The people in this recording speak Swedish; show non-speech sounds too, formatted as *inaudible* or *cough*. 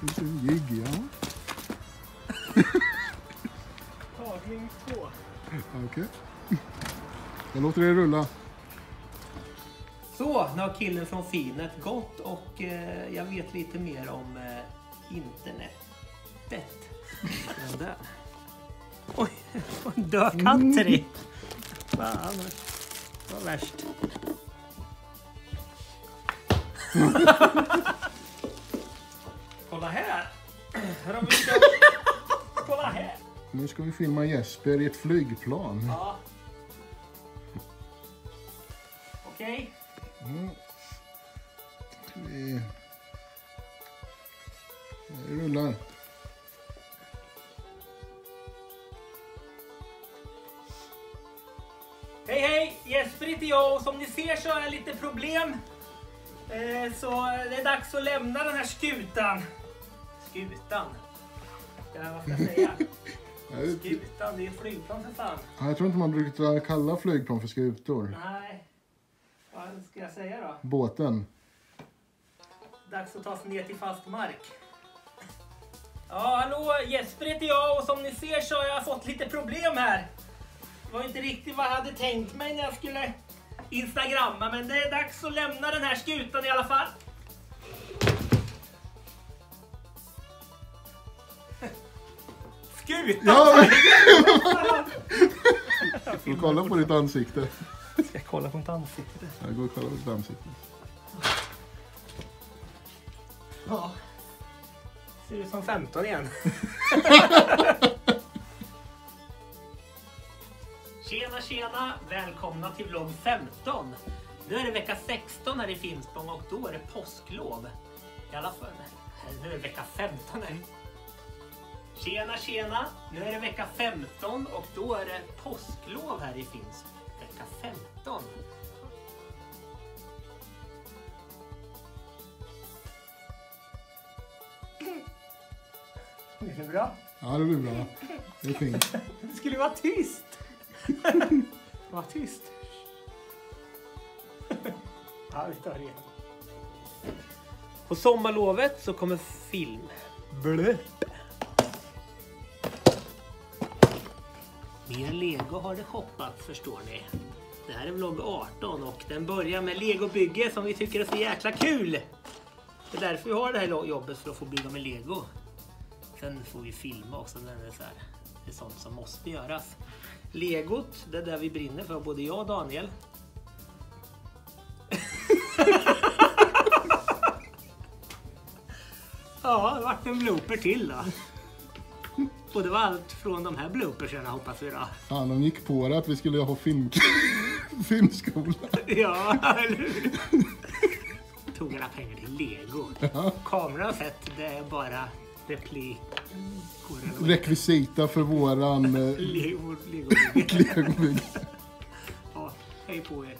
Liten jigg, ja. Tagning två. Okej. Okay. Jag låter det rulla. Så, nu har killen från Finet gått och eh, jag vet lite mer om eh, internetet. Den där. Oj, en död katt i. Fan, vad värst. *laughs* Har vi Kolla här. Nu ska vi filma Jesper i ett flygplan. Ja. Okej. Mm. Vi... Det rullar. Hej hej! Jesper heter jag och som ni ser så har jag lite problem. Eh, så det är dags att lämna den här skutan. Skutan? Ja, vad ska jag säga? *laughs* Skutan, det är ett flygplan för fan. jag tror inte man brukar kalla flygplan för skutor. Nej. Vad ska jag säga då? Båten. Dags att ta sig ner till fast mark. Ja, hallå, Jesper heter jag och som ni ser så har jag fått lite problem här. Det var inte riktigt vad jag hade tänkt mig när jag skulle instagramma, men det är dags att lämna den här skutan i alla fall. Skutan! Ja! Får *laughs* du kolla på ditt ansikte? Ska jag kolla på mitt ansikte? Jag går och kollar på ditt ansikte. Ja. Ser ut som 15 igen. *laughs* tjena tjena! Välkomna till vlogg 15. Nu är det vecka 16 här i Finspång och då är det påsklov. I alla fall, nu är det vecka 15 här. Tjena tjena! Nu är det vecka 15 och då är det påsklov här i Finspång. Vecka 15. Det är bra. Ja, det blir bra. Det är fint. Det skulle vara tyst. Var tyst. Ja, vi tar det igen. På sommarlovet så kommer film. Blöp. Mer lego har det shoppats förstår ni. Det här är vlogg 18 och den börjar med legobygge som vi tycker är så jäkla kul. Det är därför vi har det här jobbet för att få bygga med lego. Sen får vi filma också när det är så här. Det är sånt som måste göras. Legot, det är där vi brinner för, både jag och Daniel. *laughs* ja, det vart en blooper till då. Och det var allt från de här bloopersarna hoppas vi då. Fan, de gick på det att vi skulle ha film... *laughs* filmskola. *laughs* Ja, eller hur? Tog alla pengar till lego. Ja. Kameran sett, det är bara vad- Rekvisita för våran eh, *laughs* Lego, Lego. legobygge. Ja, hej på er.